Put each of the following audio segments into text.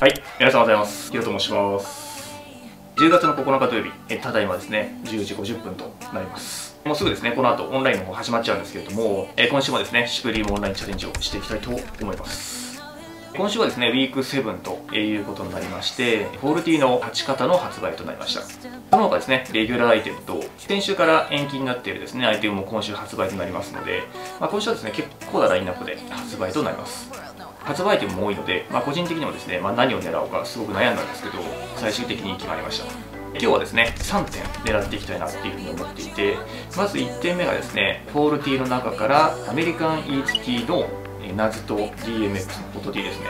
はい、皆さんおはようございます。ヒロと申します。10月の9日土曜日、えただいまですね、10時50分となります。もうすぐですね、この後オンラインの方始まっちゃうんですけれども、え今週もですね、シュプリームオンラインチャレンジをしていきたいと思います。今週はですね、ウィーク7ということになりまして、フォルティの勝ち方の発売となりました。その他ですね、レギュラーアイテムと、先週から延期になっているですね、アイテムも今週発売となりますので、まあ、今週はですね、結構なラインナップで発売となります。発売店も多いので、まあ、個人的にもですね、まあ、何を狙おうかすごく悩んだんですけど最終的に決まりました。今日はですね3点狙っていきたいなっていうふうに思っていてまず1点目がですねフォールティーの中からアメリカンイーツティーのえーナズと DMX のフォトティーですね。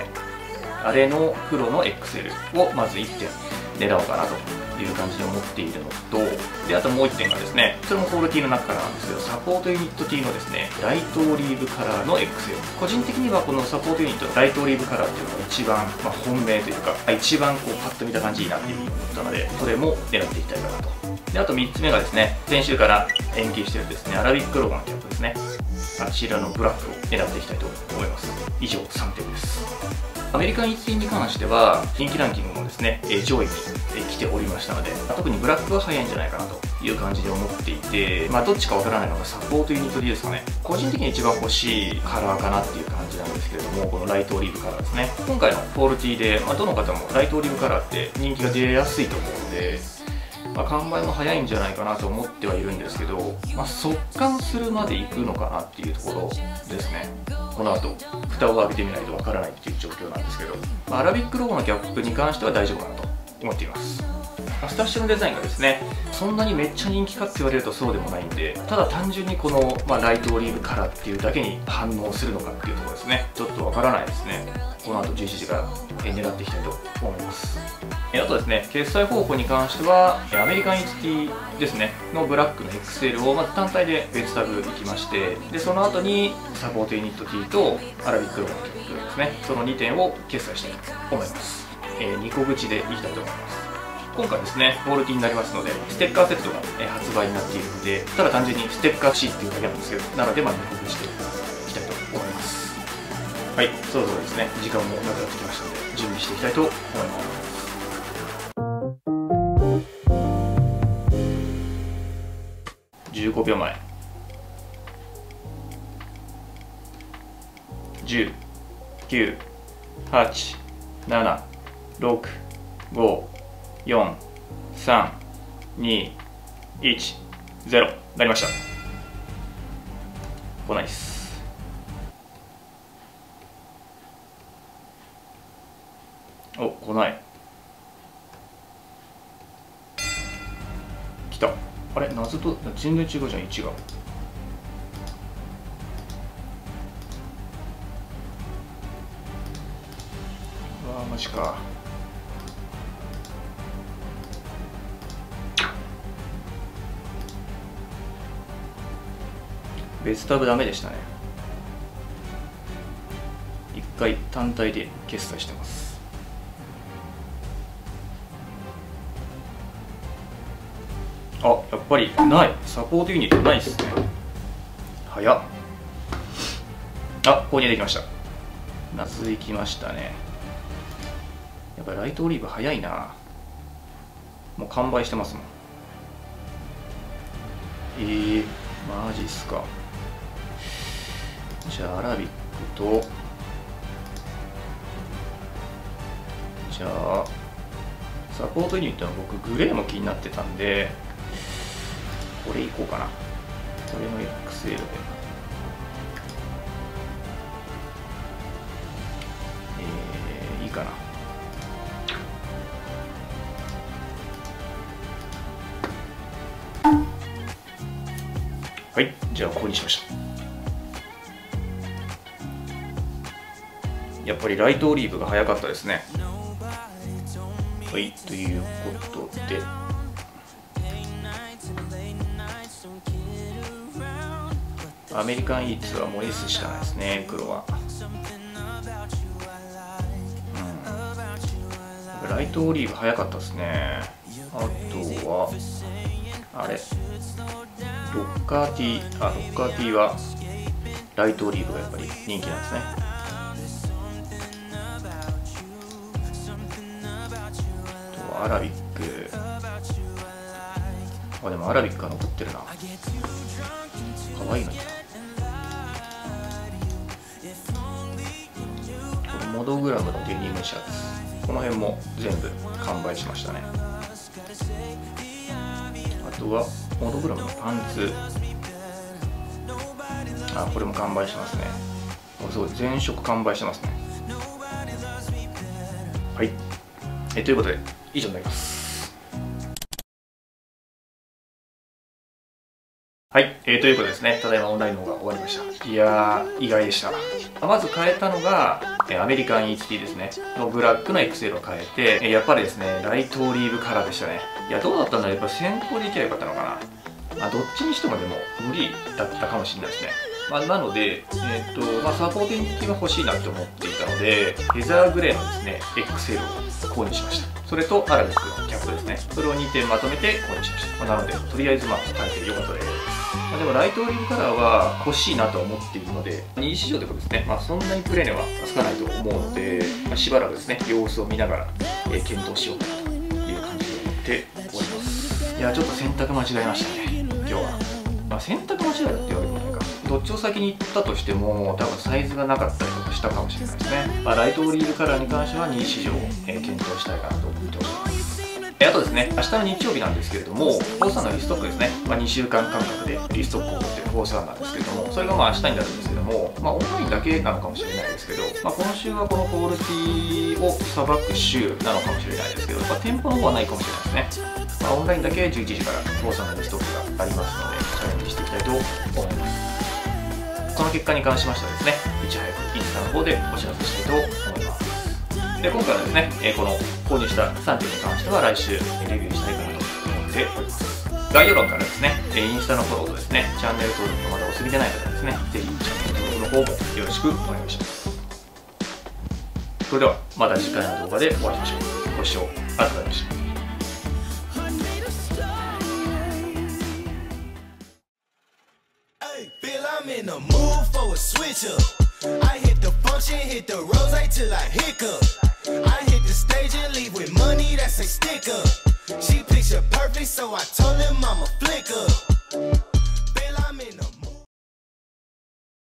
あれの黒の XL をまず1点。狙おうかなという感じで思っているのとであともう1点がですねそれもフォールティーの中からなんですけどサポートユニット T のですねライトオリーブカラーの XL 個人的にはこのサポートユニットのライトオリーブカラーっていうのが一番、まあ、本命というか一番こうパッと見た感じいいなっていうふうに思ったのでそれも狙っていきたいかなと。であと3つ目がですね先週から延期してるですねアラビックロゴのキャップですねあちらのブラックを狙っていきたいと思います。以上3点です。アメリカン ET に関しては人気ランキングもですね上位に来ておりましたので特にブラックは早いんじゃないかなという感じで思っていてまあどっちかわからないのがサポートユニット D ですかね。個人的に一番欲しいカラーかなっていう感じなんですけれどもこのライトオリーブカラーですね。今回のフォールティーで、まあ、どの方もライトオリーブカラーって人気が出やすいと思うのでまあ、完売も早いんじゃないかなと思ってはいるんですけど、まあ、速乾するまでいくのかなっていうところですね。この後蓋を開けてみないとわからないっていう状況なんですけど、まあ、アラビックロゴのギャップに関しては大丈夫かなと。思っています。スタッシュのデザインがですねそんなにめっちゃ人気かって言われるとそうでもないんでただ単純にこの、まあ、ライトオリーブカラーっていうだけに反応するのかっていうところですね。ちょっとわからないですね。この後11時から狙っていきたいと思います。あとですね決済方法に関してはアメリカン HT ですね。のブラックの XL をまず単体で別タグいきましてでその後にサポートユニット T とアラビックロゴのキャップですね。その2点を決済したいと思います、え2個口でいきたいと思います今回ですね、ボールティーになりますので、ステッカーセットが、えー発売になっているので、ただ単純にステッカー欲しいっていうだけなんですけど、なので、まあ、入力していきたいと思います。はい、そろそろですね、時間もなくなってきましたので、準備していきたいと思います。15秒前。1097、6、5、4、3、2、1、0なりました。来ないっす。お、来ない。来た。あれ？謎と全然違うじゃん、1が。うわー、マジか。別タブダメでしたね。一回単体で決済してます。あやっぱりない。サポートユニットないっすね。早っ。あ購入できました。夏行きましたね。やっぱライトオリーブ早いな。もう完売してますもん。えー、マジっすか。じゃあアラビックとじゃあサポートユニットは僕グレーも気になってたんでこれいこうかな。これの XL で。えー、いいかな。はいじゃあ購入しました。やっぱりライトオリーブが早かったですね。はいということで。アメリカンイーツはもう S しかないですね黒は。うん。ライトオリーブ早かったですね。あとはあれ。ロッカー T あロッカー T はライトオリーブがやっぱり人気なんですね。アラビック。あでもアラビックが残ってるな。かわいいなこのモドグラムのデニムシャツ。この辺も全部完売しましたね。あとはモドグラムのパンツ。あこれも完売しますね。すごい。全色完売してますね。はい。えということで以上になりますはい、えー、ということですね、ただいまオンラインの方が終わりました。いやー、意外でした。まず変えたのが、アメリカン EXT ですね。のブラックの XL を変えて、やっぱりですね、ライトオリーブカラーでしたね。いや、どうだったんだろうやっぱ先行でいけばよかったのかな。まあ、どっちにしてもでも無理だったかもしれないですね。まあ、なので、えーとまあ、サポーティング機は欲しいなと思っていたので、レザーグレーのですね、XL を購入しました。それとアラビックのキャップですね。それを2点まとめて購入しました。まあ、なので、とりあえずまあ、変えてよかったです。まあ、でもライトオリーブカラーは欲しいなと思っているので、二次市場でもですね、まあ、そんなにプレーネはつかないと思うので、まあ、しばらくですね、様子を見ながら、えー、検討しようかなという感じで思っております。いや、ちょっと選択間違えましたね、今日は。まあ、選択間違えたって言われても。どっちを先に行ったとしても、多分サイズがなかったりとかしたかもしれないですね。まあ、ライトオリーブカラーに関しては2市場を、え、検討したいかなと思っております。あとですね、明日の日曜日なんですけれども、フォーサーのリストックですね、まあ、2週間間隔でリストックを持ってるフォーサーなんですけれども、それがまあ明日になるんですけども、まあ、オンラインだけなのかもしれないですけど、まあ、今週はこのクオリティをさばく週なのかもしれないですけど、まあ、店舗の方はないかもしれないですね。まあ、オンラインだけ11時からフォーサーのリストックがありますので、チャレンジしていきたいと思います。その結果に関しましてはですね、いち早くインスタの方でお知らせしたいと思います。で今回はですね、えこの購入した3点に関しては来週レビューしたいかなと思っております概要欄からですね、インスタのフォローとですね、チャンネル登録がまだお済みでない方はですね、ぜひチャンネル登録の方もよろしくお願いします。それではまた次回の動画でお会いしましょう。ご視聴ありがとうございました。For a switch up. I hit the function, hit the rose till I hiccup. I hit the stage and leave with money that's a sticker. She picture perfect, so I told him I'm a flicker.